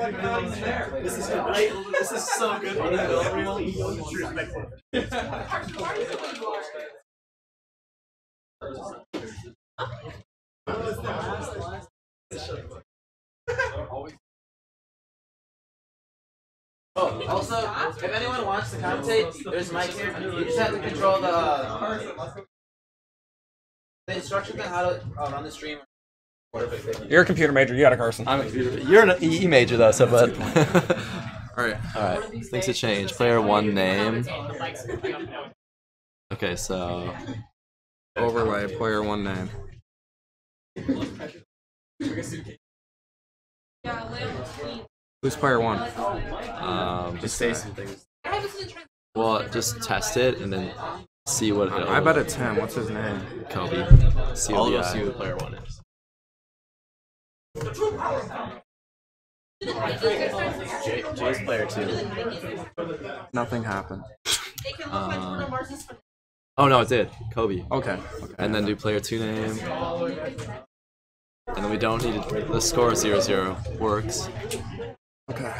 This is great. this is so good for the Oh, also, if anyone wants to commentate, there's a mic here. You just have to control the the instructions on how to uh, run the stream. You're a computer major. You got it, Carson. I'm a computer. You're an EE major though, so but. All right. All right. Things to change. Player one name. Okay, so Overlay player one name. Who's player one? um, Just say some things. Well, just test it and then see what. It'll, I bet it's him. What's his name? Cobi. See I'll what go the, see who player one is. Jay, Jay's player two. Nothing happened. Um, oh no, it did. Cobi. Okay. okay. And then do player two name. And then we don't need it. The score zero zero works. Okay.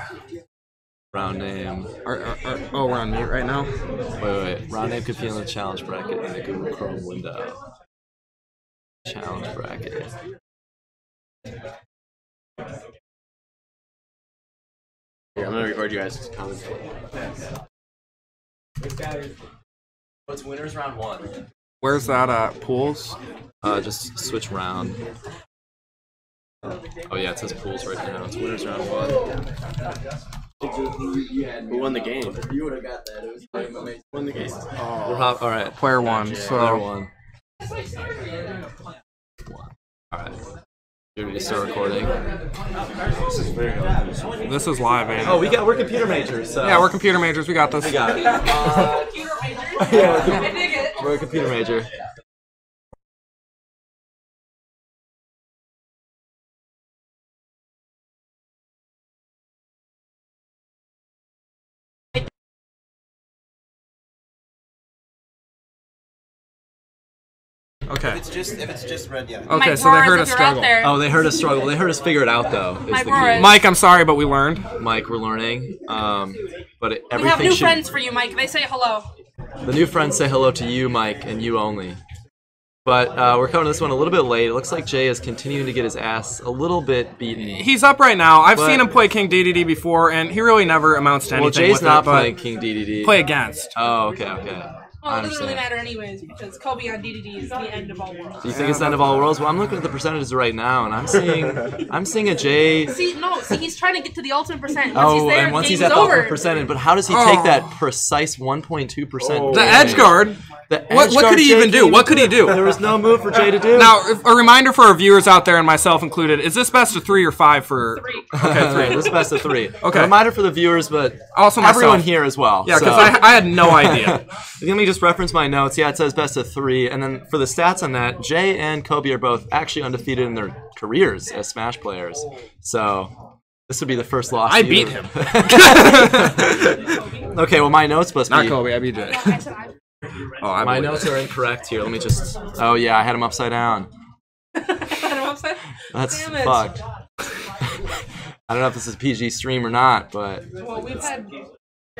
Round name. Are, are, are, oh, we're on mute right now. Wait, wait, wait. Round name could be in the challenge bracket in the Google Chrome window. Challenge bracket. Here, I'm gonna record you guys comment. What's winners round one? Where's that at? Pools. Uh, just switch round. Oh yeah, it says pools right now. It's winners round one. Who won the game? You would have got that. It was won the game. We're hop. All right. Player one. Player So one. All right. You ready to start recording? this is live, ain't it? Oh, we got. We're computer majors. So yeah, we're computer majors. We got this. We got it. Uh, yeah, we're a computer major. Okay. If It's just if it's just red, yeah. Okay, My so they roars, heard if us you're struggle. There. Oh, they heard us struggle. They heard us figure it out, though. Is My the roars. key. Mike, I'm sorry, but we learned. Mike, we're learning. Um, but it, we everything have new should. friends for you, Mike. They say hello. The new friends say hello to you, Mike, and you only. But uh, we're coming to this one a little bit late. It looks like Jay is continuing to get his ass a little bit beaten. He's up right now. I've But- seen him play King Dedede before, and he really never amounts to anything. Well, anything. Jay's with not it, but playing King Dedede. Play against. Oh, okay, okay. Well, it doesn't really matter anyways because Cobi on Dedede is the end of all worlds. Do you think it's the end of all worlds? Well, I'm looking at the percentages right now, and I'm seeing, I'm seeing a Jay. See, no, see, he's trying to get to the ultimate percent. Once Oh, he's there, and once he's game's at the over. ultimate percentage, but how does he take that precise 1.2 percent? Oh. The edge guard. The What, what could he even do? What could he do? There was no move for Jay to do. Now, a reminder for our viewers out there, and myself included, is this best of three or five for? Three. Okay, three. this is best of three. Okay. A reminder for the viewers, but Also everyone myself. here as well. Yeah, because so- I, I had no idea. Let me just reference my notes. Yeah, it says best of three, and then for the stats on that, Jay and Cobi are both actually undefeated in their careers as Smash players. So this would be the first loss. I to beat him. okay, well my notes must Not be. Cobi. I beat Jay. I said I- Oh, I My notes it. are incorrect here. Let me just. Oh yeah, I had them upside down. I don't know what I'm saying. That's Damn it. fucked. I don't know if this is PG stream or not, but Well, we've had.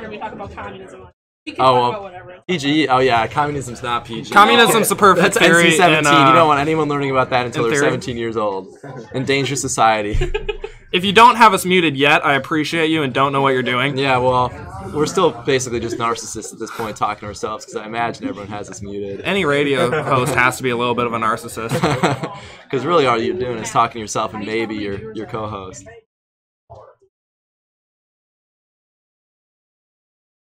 We talk about communism. We can Oh, talk well, about whatever. PG. Oh yeah, communism's not PG. Communism's the perfect That's theory. NC-17. and, uh, you don't want anyone learning about that until they're theory. 17 years old. Endangered society. If you don't have us muted yet, I appreciate you and don't know what you're doing. yeah, well, we're still basically just narcissists at this point, talking to ourselves because I imagine everyone has us muted. Any radio host has to be a little bit of a narcissist. Because really, all you're doing is talking to yourself and maybe your your co-host.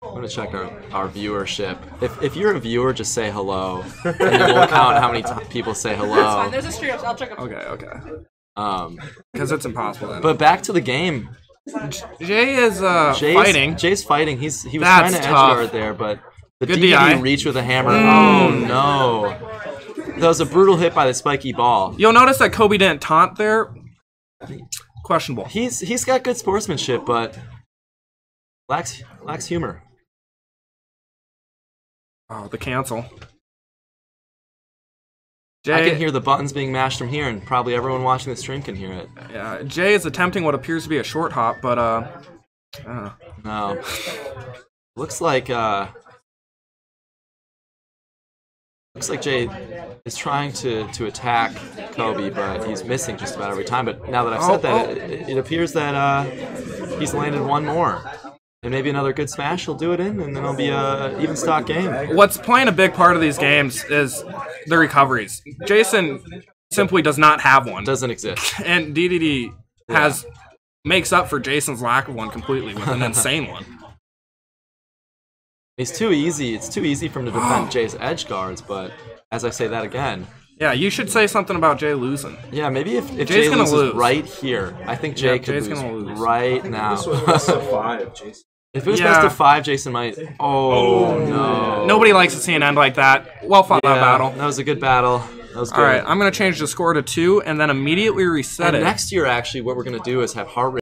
I'm gonna check our, our viewership. If, if you're a viewer, just say hello, and then we'll count how many t- people say That's fine. hello. There's a stream. I'll check it. Okay, okay. Um, Because it's impossible then. but back to the game. Jay is uh, Jay's, fighting. Jay's fighting. He's he was That's trying to tough. edge guard there, but the Good DD DI. reach with a hammer. Oh no! That was a brutal hit by the spiky ball. You'll notice that Cobi didn't taunt there. Questionable. He's he's got good sportsmanship, but lacks lacks humor. Oh, the cancel. I can hear the buttons being mashed from here, and probably everyone watching the stream can hear it. yeah, Jay is attempting what appears to be a short hop, but uh, uh No. Looks like uh looks like Jay is trying to to attack Cobi, but he's missing just about every time. But now that I've said Oh, that, oh. It, it appears that uh he's landed one more. And maybe another good smash will do it in, and then it'll be a even stock game. what's playing a big part of these games is the recoveries. Jason simply does not have one, Doesn't exist. and Dedede has makes up for Jason's lack of one completely with an insane one. It's too easy. It's too easy for him to defend Jay's edge guards, but as I say that again, Yeah, you should say something about Jay losing. yeah, maybe if, if Jay's Jay gonna loses lose. right here, I think Jay Yep, could Jay's lose, gonna lose. right now. This was best five, Jason. If it was Yeah. best of five, Jason might. Oh, oh no! Nobody likes to see an end like that. Well fought that battle. That was a good battle. That was good. All right, I'm gonna change the score to two and then immediately reset and it. next year, actually, what we're gonna do is have heart rate.